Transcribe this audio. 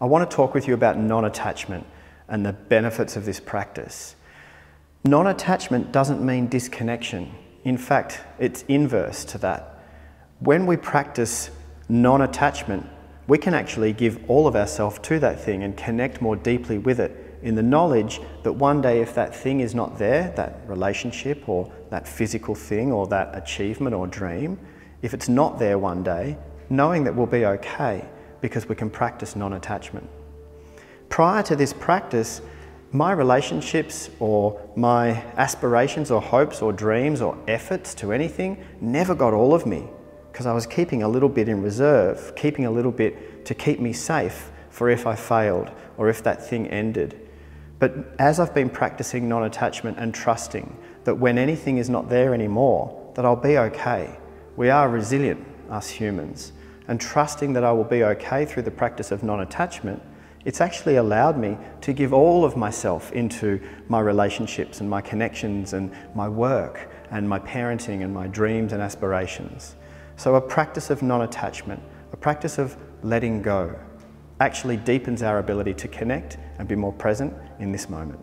I want to talk with you about non attachment and the benefits of this practice. Non attachment doesn't mean disconnection. In fact, it's inverse to that. When we practice non attachment, we can actually give all of ourselves to that thing and connect more deeply with it in the knowledge that one day, if that thing is not there, that relationship or that physical thing or that achievement or dream, if it's not there one day, knowing that we'll be okay because we can practice non attachment. Prior to this practice, my relationships or my aspirations or hopes or dreams or efforts to anything never got all of me because I was keeping a little bit in reserve, keeping a little bit to keep me safe for if I failed or if that thing ended. But as I've been practicing non attachment and trusting that when anything is not there anymore, that I'll be okay. We are resilient, us humans. And trusting that I will be okay through the practice of non attachment, it's actually allowed me to give all of myself into my relationships and my connections and my work and my parenting and my dreams and aspirations. So, a practice of non attachment, a practice of letting go, actually deepens our ability to connect and be more present in this moment.